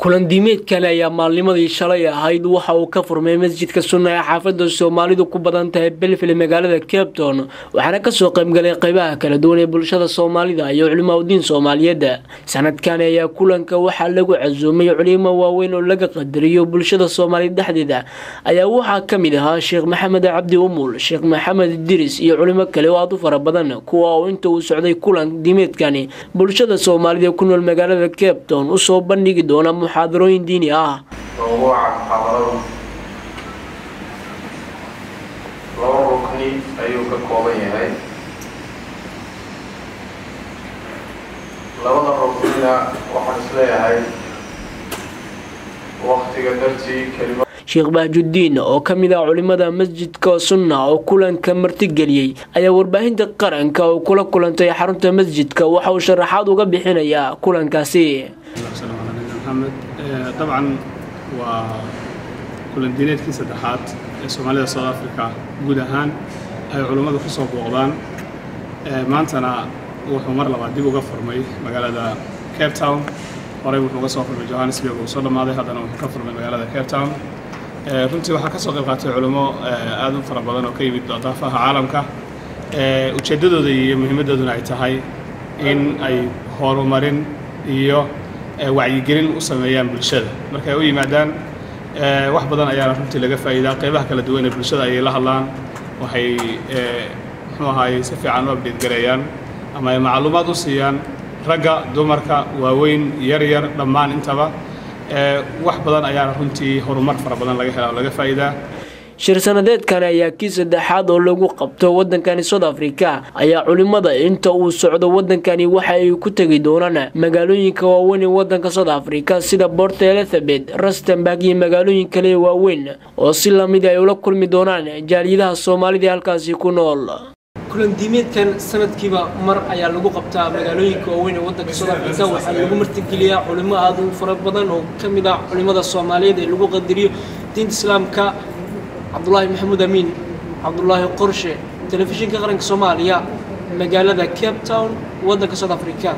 kulan diimeedkan ayaa maalnimadii shalay ahayd. Waxa uu ka furmay masjidka sunna ee xaafada soomaalidu ku badan tahay belville magaalada cape town waxaana ka soo qaybgalay qeybaha kala duwan ee bulshada soomaalida iyo culimaudiin soomaaliyeed. Sanadkan ayaa kulanka waxaa lagu casuumay culimo waaweyn oo laga qadariyo bulshada soomaaliyed dhexdeeda. Ayaa waxaa ka mid ahaa sheekh maxamed cabdi umul sheekh maxamed diris iyo culimo kale oo aad u fara badan kuwa oo inta uu socday kulan diimeedkani bulshada soomaalida ku nool magaalada cape town u soo bandhigi doona muxaadarooyin diini ah. Mawduuca muxaadaradu laba rukni ayuu ka kooban yahay. Labada ruknina waxaan is leeyahay waktiga dartii sheekh bahjudiin oo ka mid ah culimada masjidka sunna oo kulanka martigeliyey ayaa warbaahinta qaranka oo kula kulantay xarunta masjidka waxa uu sharaxaad uga bixinayaa kulankaasi maxamed dabcan waa kulan diineedkii saddexaad ee soomaalida south africa guud ahaan ay culummadu ku soo booqdaan. Maantana wuxuu mar labaad dib uga furmay magaalada cape town. Horey wuxuu uga soo furmay johannesburg uu soo dhammaaday. Haddana wuxuu ka furmay magaalada cape town. Runtii waxaa ka soo qayb qaatay culummo aad u fara badan oo ka yimid daafaha caalamka. Ujeeddadooda iyo muhiimmaddooduna ay tahay in ay horumarin iyo wacyigelin u sameeyaan bulshada. Markay u yimaadaan wax badan ayaana runtii laga faa'iidaa. Qaybaha kala duwan ee bulshada ayay la hadlaan waxay muxuu ahaayey si fiican u abdheed gareeyaan ama ay macluumaad u siiyaan ragga dumarka waaweyn yar yar dhammaan intaba. Wax badan ayaana runtii horumar fara badan laga helaa oo laga faa'iidaa shir sanadeedkan ayaa kii saddexaad oo lagu qabto wadankani south africa. Ayaa culimada inta uu socdo wadankani waxa ay ku tegi doonaan magaalooyinka waaweyn ee wadanka south africa sida port elizabeth rustenburg iyo magaalooyin kale waaweyn oo si la mid ay ula kulmi doonaan jaaliyadaha soomaalida halkaasi ku nool. Kulan sanadkiiba mar ayaa lagu qabtaa magaalooyinka waaweyn ee wadanka south africa. Waxaa lagu martigeliyaa culimo aada u fara badan oo ka mid ah culimada soomaaliyeed ee lagu qadariyo diinta islaamka cabdulaahi maxamuud amiin cabdulaahi qorshe telefishinka qaranka soomaaliya magaalada cape town waddanka south africa